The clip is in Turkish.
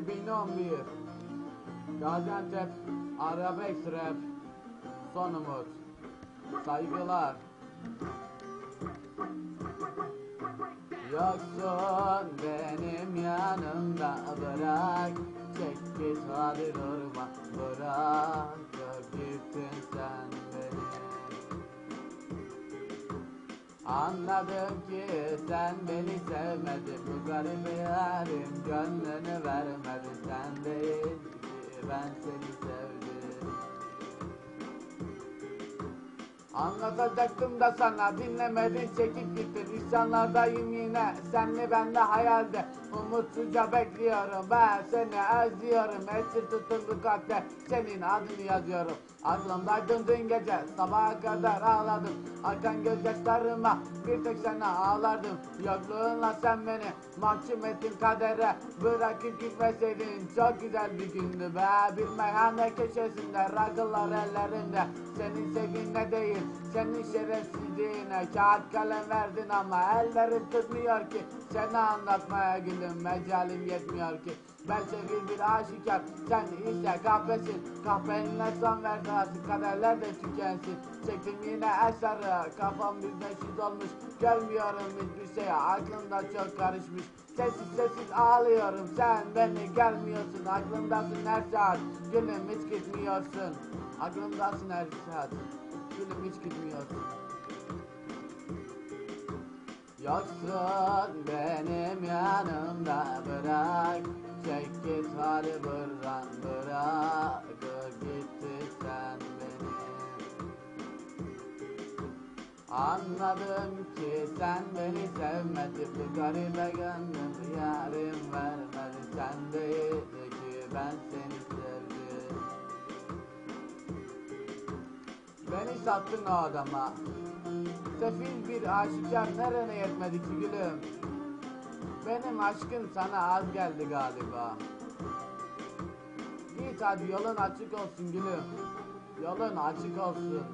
2011 Gaziantep Arabesk Rap Son umut. Saygılar. Yoksun benim yanımda bırak. Çek git hadi durma bırak. Gittin sen beni. Anladım ki sen beni sevmedin. Bu garip yarim gönlünü değil Van 23. Anlatacaktım da sana dinlemedin çekip gittin İsyanlardayım yine senli bende hayalde. Umutsuzca bekliyorum ben seni özlüyorum. Esir tutuldu kalpte senin adını yazıyorum. Aklımdaydın dün gece sabaha kadar ağladım. Akan gözyaşlarıma bir tek sana ağlardım. Yokluğunla sen beni mahkum ettin kadere. Bırakıp gitmeseydin çok güzel bir gündü be. Bir meyhane köşesinde rakılar ellerinde. Senin sevginle değil senin şerefsizliğine Kağıt kalem verdin ama ellerim tutmuyor ki. Seni anlatmaya gülüm mecalim yetmiyor ki. Ben sevgili bir aşikar sen ise kahpesin Kahpeninle son verdi artık kaderler de tükensin. Çektim yine eşarı kafam bir olmuş. Görmüyorum hiçbir şey aklımda çok karışmış Sessiz sessiz ağlıyorum. Sen beni görmüyorsun. Aklımdasın her saat. Gülüm hiç gitmiyorsun. Aklımdasın her saat. Gülüm hiç gitmiyorsun. Yoksun benim yanımda. Bırak Çek git hadi buradan Anladım ki sen beni sevmedin. Bu garibe gönlüm yarim vermedi. Sen değildi ki ben seni sevdim. Beni sattın o adama. Sefil bir aşikar nerene yetmedi ki gülüm. Benim aşkım sana az geldi galiba. Git hadi yolun açık olsun gülüm. Yolun açık olsun